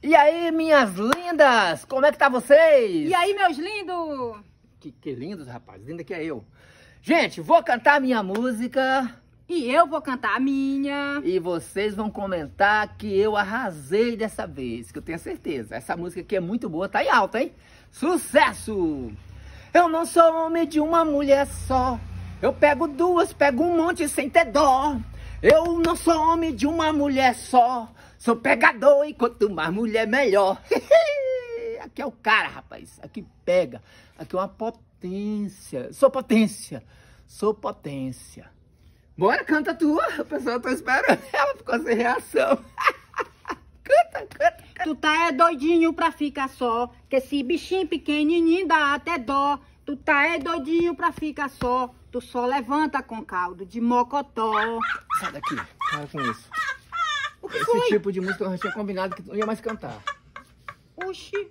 E aí, minhas lindas, como é que tá vocês? E aí, meus lindos? Que, que lindos, rapaz, linda que é eu. Gente, vou cantar minha música. E eu vou cantar a minha. E vocês vão comentar que eu arrasei dessa vez, que eu tenho certeza. Essa música aqui é muito boa, tá em alta, hein? Sucesso! Eu não sou homem de uma mulher só. Eu pego duas, pego um monte sem ter dó. Eu não sou homem de uma mulher só. Sou pegador e quanto mais mulher, melhor. Aqui é o cara, rapaz. Aqui pega. Aqui é uma potência. Sou potência. Sou potência. Bora, canta tua. O pessoal tá esperando. Ela ficou sem reação. canta, canta, canta. Tu tá é doidinho pra ficar só. Que esse bichinho pequenininho dá até dó. Tu tá é doidinho pra ficar só. Tu só levanta com caldo de mocotó. Sai daqui. Para com isso. Esse tipo de música eu já tinha combinado que não ia mais cantar. Oxi,